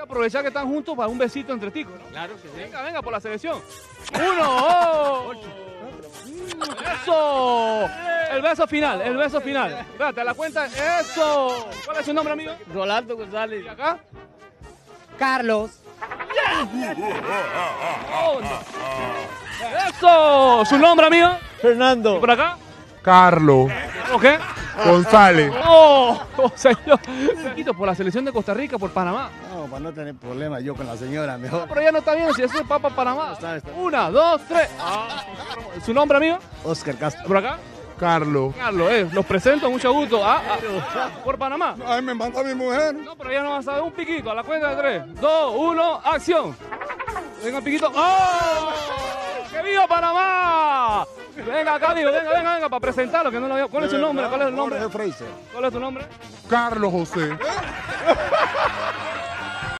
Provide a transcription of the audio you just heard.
que aprovechar que están juntos para un besito entre ticos, ¿no? Claro que sí. Venga, venga, por la selección. Uno, oh. Eso. El beso final, el beso final. Espérate, la cuenta. Eso. ¿Cuál es su nombre, amigo? Rolando González. ¿Y acá? Carlos. Oh, Eso. ¿Su nombre, amigo? ¿Y Fernando. por acá? Carlos ¿O qué? González. Oh, oh, señor. Quito por la selección de Costa Rica, por Panamá. No, para no tener problemas yo con la señora, mejor. Pero ya no está bien, si eso es Papa Panamá. Está, está. Una, dos, tres. Ah, ¿Su nombre, amigo? Oscar Castro. ¿Por acá? Carlos. Carlos, eh, los presento, mucho gusto. Ah, ah, por Panamá. Ay, me manda mi mujer. No, pero ya no vas a ver un piquito. A la cuenta de tres. Dos, uno, acción. Venga, piquito. ¡Oh! ¡Que viva Panamá! Venga acá, amigo, venga, venga, venga, para presentarlo, que no lo había. ¿Cuál es su nombre? ¿Cuál es el nombre? Jorge Fraser. ¿Cuál es tu nombre? Carlos José.